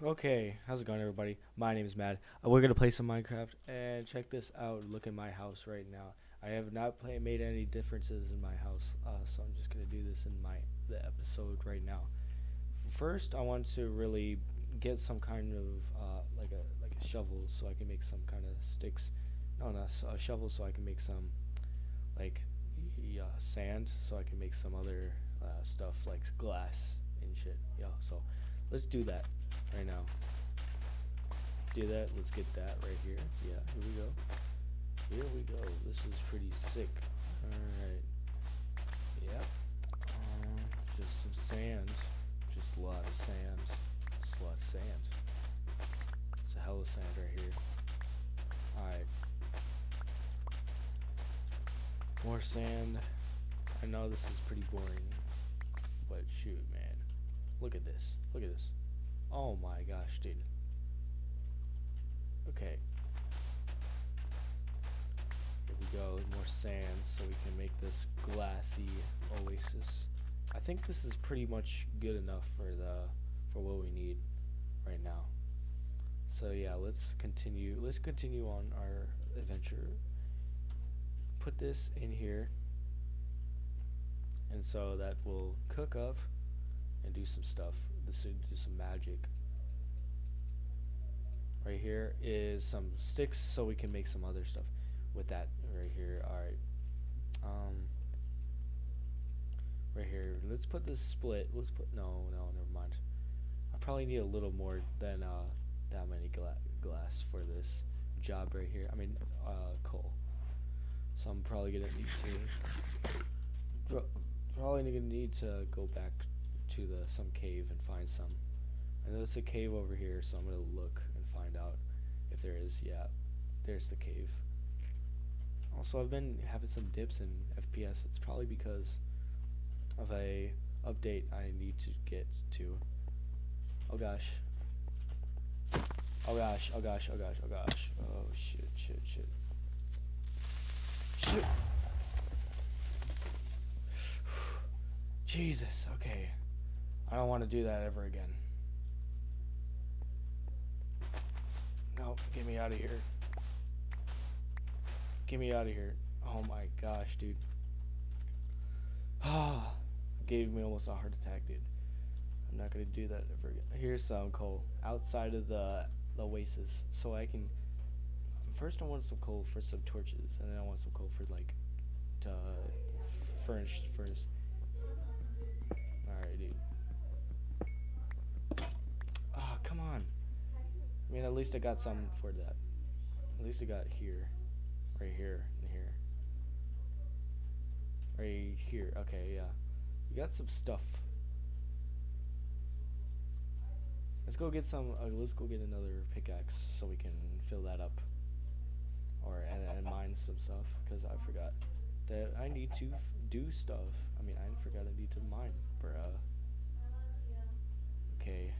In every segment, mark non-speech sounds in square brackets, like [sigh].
Okay, how's it going, everybody? My name is Matt. Uh, we're gonna play some Minecraft, and check this out. Look at my house right now. I have not play, made any differences in my house, uh, so I'm just gonna do this in my the episode right now. First, I want to really get some kind of uh, like a like a shovel, so I can make some kind of sticks. No, no, a shovel, so I can make some like y- uh, sand, so I can make some other uh, stuff like glass and shit. Yeah, so let's do that right now. Do that. Let's get that right here. Yeah, here we go. Here we go. This is pretty sick. Alright. Yep. Um, just some sand. Just a lot of sand. Just a lot of sand. It's a hell of sand right here. Alright. More sand. I know this is pretty boring. But shoot, man. Look at this. Look at this. Oh my gosh, dude. Okay. Here we go. More sand so we can make this glassy oasis. I think this is pretty much good enough for the for what we need right now. So yeah, let's continue. Let's continue on our adventure. Put this in here. And so that will cook up and do some stuff. Will do some magic. Right here is some sticks so we can make some other stuff with that right here. Alright. Um right here. Let's put this split. Let's put no, no, never mind. I probably need a little more than uh that many gla- glass for this job right here. I mean uh coal. So I'm probably gonna need to pro- probably gonna need to go back to the some cave and find some. I know there's a cave over here, so I'm gonna look and find out if there is. Yeah, there's the cave. Also, I've been having some dips in FPS. It's probably because of a update I need to get to. Oh gosh. Oh gosh. Oh gosh. Oh gosh. Oh gosh. Oh shit. Shit. Shit. Shit. [sighs] Jesus. Okay. I don't want to do that ever again. No, get me out of here. Get me out of here. Oh my gosh, dude. Ah, gave me almost a heart attack, dude. I'm not gonna do that ever again. Here's some coal outside of the the oasis, so I can. First, I want some coal for some torches, and then I want some coal for like to furnish furnace. Ah, come on. I mean, at least I got some for that. At least I got here, right here, and here. Right here. Okay, yeah. You got some stuff. Let's go get some. Uh, let's go get another pickaxe so we can fill that up, or and, and mine some stuff because I forgot that I need to do stuff. I mean, I forgot I need to mine, bruh. Okay.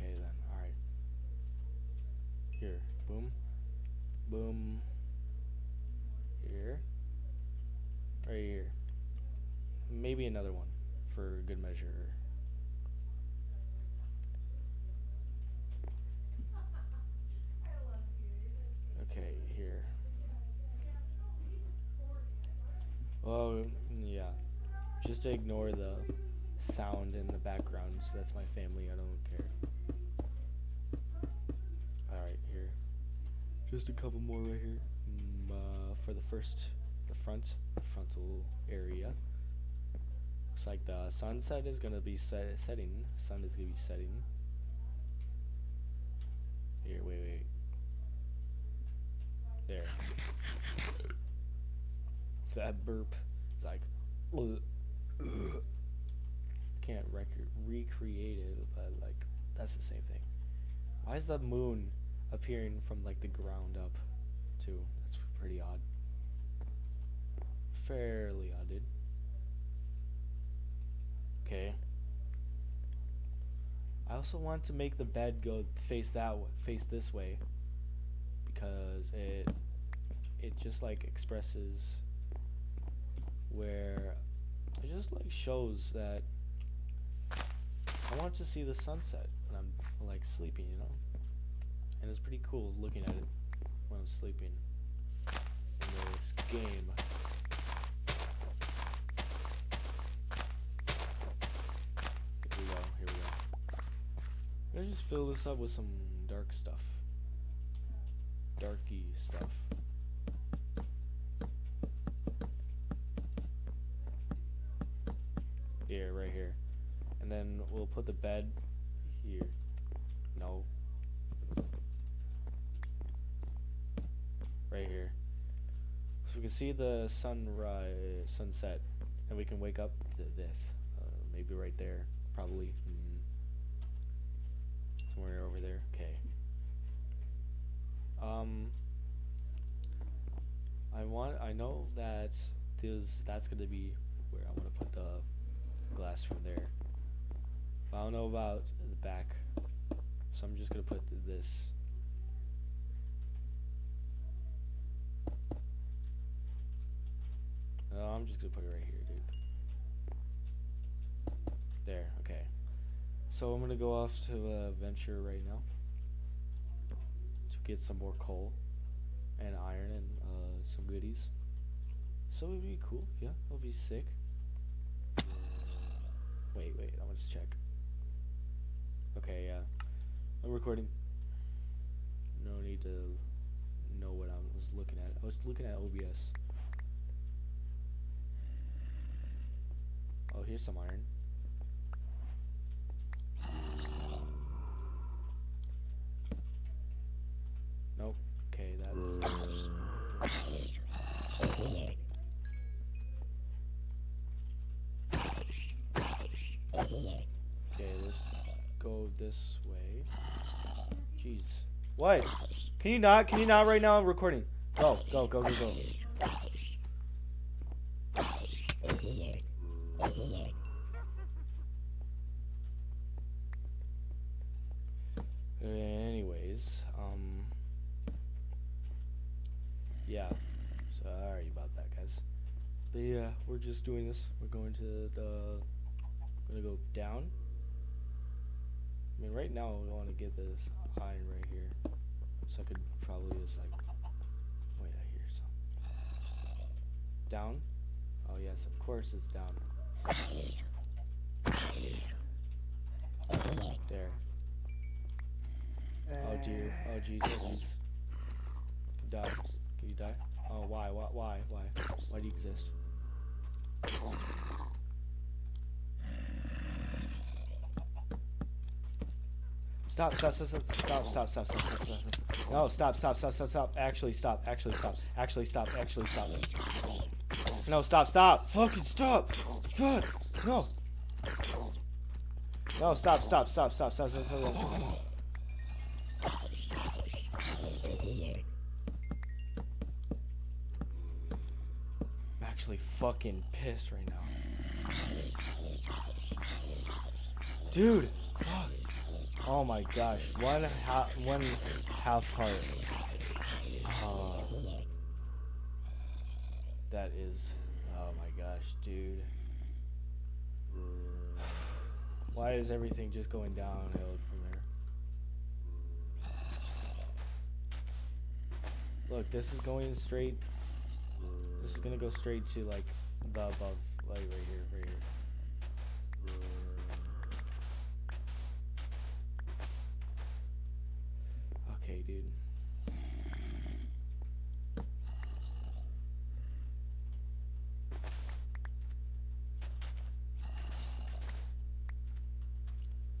Okay then. All right. Here. Boom. Boom. Here. Right here. Maybe another one for good measure. Okay, here. Oh, yeah. Just ignore the sound in the background. So that's my family. I don't care. Alright, here. Just a couple more right here. Mm, uh, for the first, the front, the frontal area. Looks like the sunset is gonna be set, setting. Sun is gonna be setting. Here, wait, wait. There. That burp is like. [clears throat] Can't rec- recreate it, but like that's the same thing. Why is the moon appearing from like the ground up, too? That's pretty odd. Fairly odd, dude. Okay. I also want to make the bed go face that face this way because it it just like expresses where it just like shows that I want to see the sunset when I'm like sleeping, you know. And it's pretty cool looking at it when I'm sleeping in this game. Here we go. Here we go. Let's just fill this up with some dark stuff. Darky stuff. Here, right here. And then we'll put the bed here. No. Can see the sunrise, sunset, and we can wake up to this. Uh, maybe right there, probably. Mm. Somewhere over there. Okay. Um. I want. I know that this. That's gonna be where I want to put the glass from there. But I don't know about the back, so I'm just gonna put this. No, I'm just gonna put it right here, dude. There, okay. So I'm gonna go off to a venture right now to get some more coal and iron and uh, some goodies. So it would be cool, yeah, it'll be sick. Wait, wait, I'm gonna just check. Okay, yeah. I'm recording. No need to know what I was looking at. I was looking at OBS. Here's some iron. Nope. Okay, that. Okay, let's go this way. Jeez. What? Can you not? Can you not right now? I'm recording. Go, go, go, go, go. Anyways, um, yeah. Sorry about that, guys. But yeah, we're just doing this. We're going to the. Gonna go down. I mean, right now I want to get this iron right here, so I could probably just like. Wait, I hear some. Down. Oh yes, of course it's down. There. Oh dear. Oh jeez. Oh jeez. Die. Can you die? Oh why? Why? Why? Why? Why do you exist? Stop, stop, stop, stop, stop, stop, stop, stop, stop, stop. No, stop, stop, stop, stop, stop. Actually, stop. Actually, stop. Actually, stop. Actually, stop. No, stop, stop. Fucking stop. God, no. No, stop, stop, stop, stop, stop, stop, stop. stop. Fucking pissed right now. Dude, fuck. Oh my gosh, one half, one half heart. Oh, that is, oh my gosh, dude. Why is everything just going downhill from there? Look, this is going straight. This is gonna go straight to like the above, like right here, right here. Okay, dude.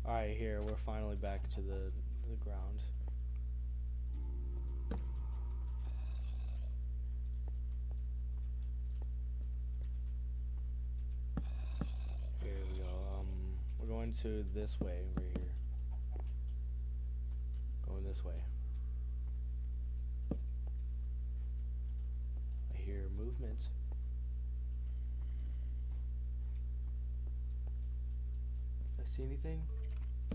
Alright, here, we're finally back to the, the ground. Here we go. Um, we're going to this way, over here. Going this way. I hear movement. I see anything?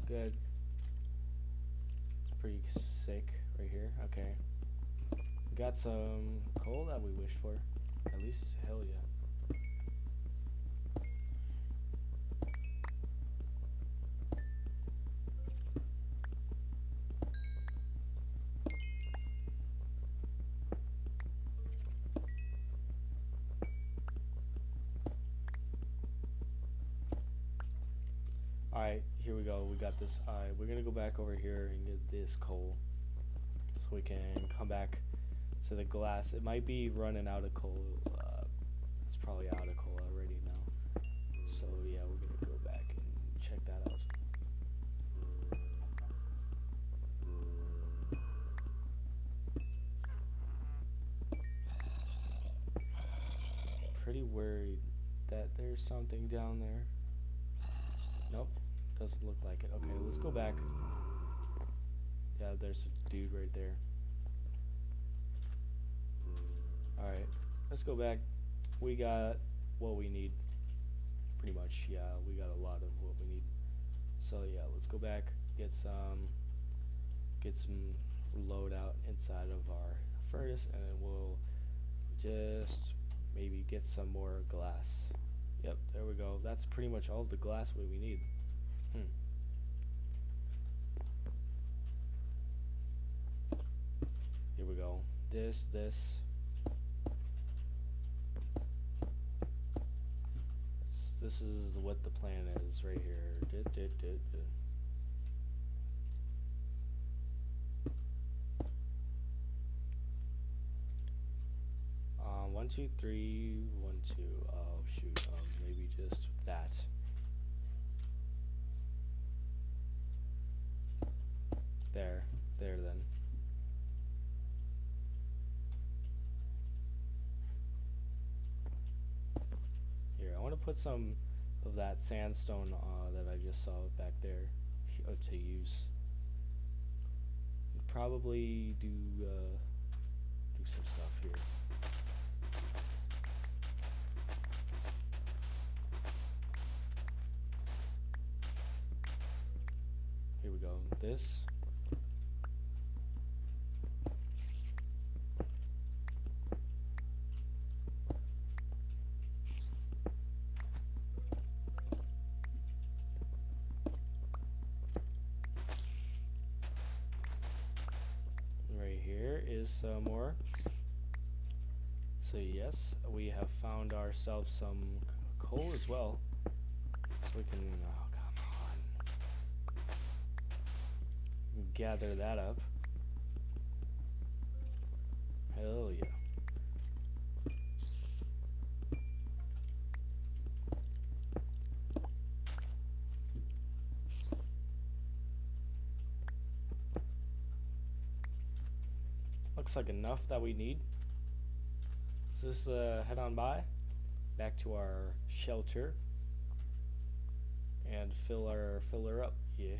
Good. It's pretty sick right here. Okay. Got some coal that we wished for. At least, hell yeah. This. We're gonna go back over here and get this coal. So we can come back to the glass. It might be running out of coal. Uh, it's probably out of coal already now. So yeah, we're gonna go back and check that out. Pretty worried that there's something down there. Doesn't look like it. Okay, let's go back. Yeah, there's a dude right there. Alright, let's go back. We got what we need. Pretty much, yeah, we got a lot of what we need. So yeah, let's go back, get some get some load out inside of our furnace and then we'll just maybe get some more glass. Yep, there we go. That's pretty much all the glass we need. Hmm. Here we go. This, this. This, is what the plan is right here. Three, one, two. Oh shoot. Um, maybe just that. There, there then. Here, I want to put some of that sandstone uh, that I just saw back there uh, to use. Probably do uh, do some stuff here. Here we go. This. Right here is some more. So yes, we have found ourselves some coal as well. So we can, oh come on. Gather that up. Hell yeah. Like enough that we need. So let's uh, head on by back to our shelter and fill our fill her up. Yeah.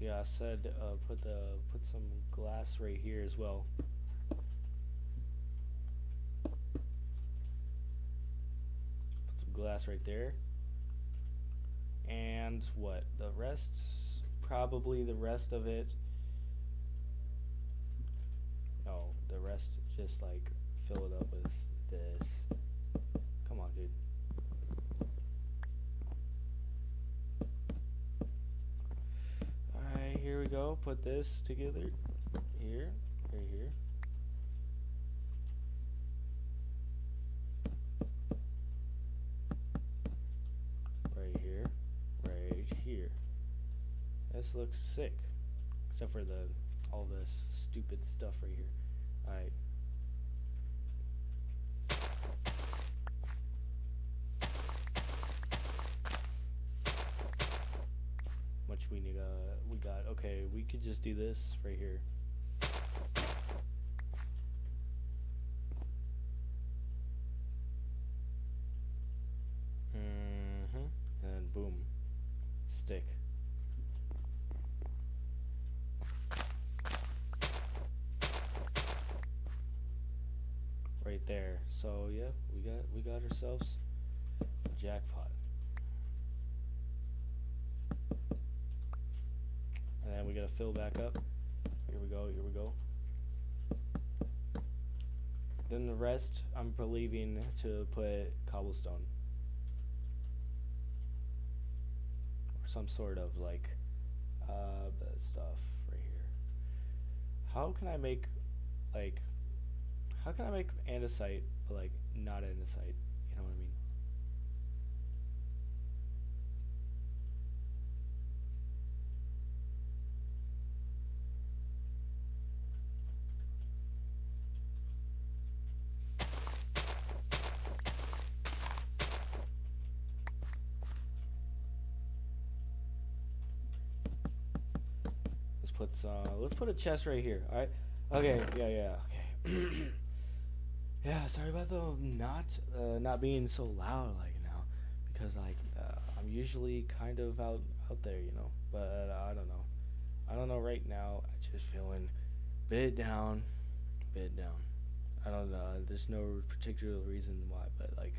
Yeah, I said uh, put the put some glass right here as well. Put some glass right there. And what? The rest probably the rest of it no, the rest just like fill it up with this. Come on, dude. Alright, here we go. Put this together. Here, right here. Looks sick. Except for the all this stupid stuff right here. Alright. Much we need uh we got okay, we could just do this right here. Mm-hmm. And boom. Stick. Right there. So yeah, we got we got ourselves a jackpot. And then we gotta fill back up. Here we go, here we go. Then the rest I'm believing to put cobblestone. Or some sort of like uh stuff right here. how can I make like how can I make andesite but like not andesite? You know what I mean? Let's put some, let's put a chest right here. All right. Okay. Yeah. Yeah. Okay. [clears throat] yeah. Sorry about the not uh, not being so loud like now, because like uh, I'm usually kind of out out there, you know. But uh, I don't know. I don't know right now. I just feeling bit down, bit down. I don't know. There's no particular reason why, but like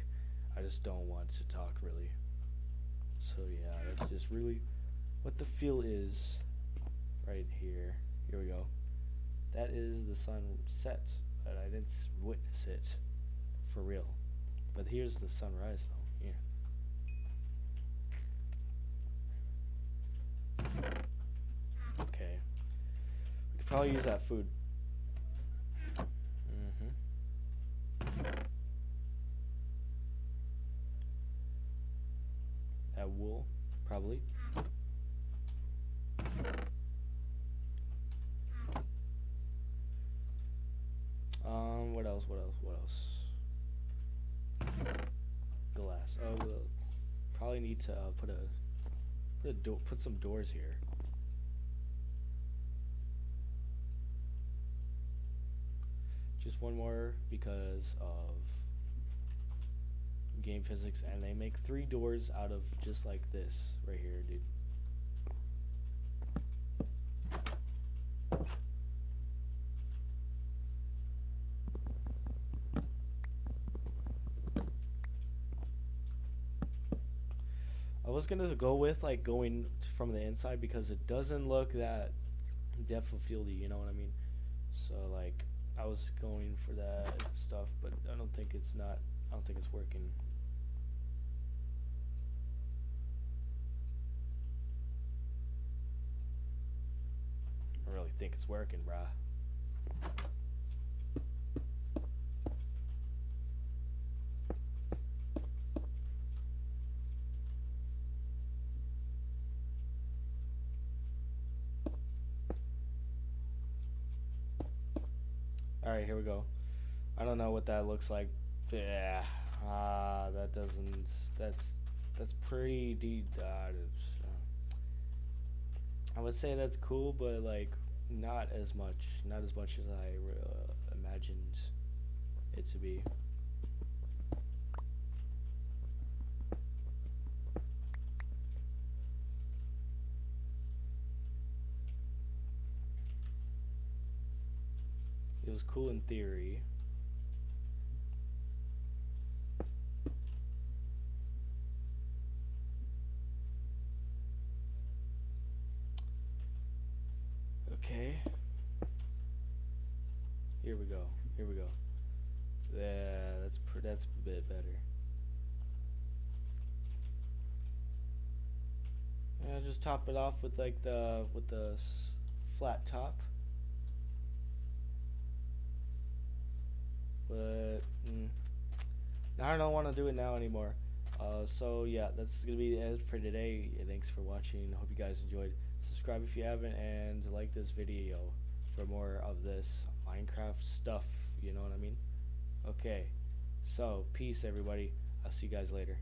I just don't want to talk really. So yeah, that's just really what the feel is right here. Here we go. That is the sunset, but I didn't witness it for real. But here's the sunrise though. Here. Okay. We could probably use that food. Mm-hmm. That wool, probably. Um, what else? What else? What else? Glass. Oh, we'll probably need to uh, put a put a door, put some doors here. Just one more because of game physics, and they make three doors out of just like this right here, dude. Was gonna go with like going from the inside because it doesn't look that depth of fieldy. You know what I mean? So like I was going for that stuff, but I don't think it's not. I don't think it's working. I really think it's working, bruh. Here we go. I don't know what that looks like. Yeah, ah, that doesn't. That's that's pretty. Uh, uh, I would say that's cool, but like not as much. Not as much as I uh, imagined it to be. Was cool in theory. Okay. Here we go. Here we go. Yeah, that's that's a bit better. Yeah, just top it off with like the with the flat top. But mm, I don't want to do it now anymore. Uh, so yeah, that's gonna be it for today. Thanks for watching. Hope you guys enjoyed. Subscribe if you haven't, and like this video for more of this Minecraft stuff. You know what I mean? Okay. So peace, everybody. I'll see you guys later.